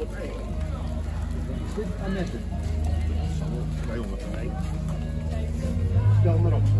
201. Dit Annette. 201. Stel maar op.